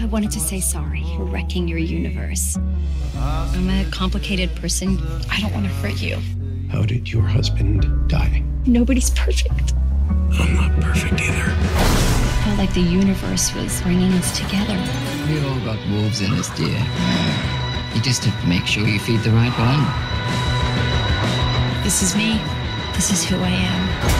I wanted to say sorry for wrecking your universe. I'm a complicated person. I don't want to hurt you. How did your husband die? Nobody's perfect. I'm not perfect either. I felt like the universe was bringing us together. We all got wolves in us, dear. You just have to make sure you feed the right one. This is me. This is who I am.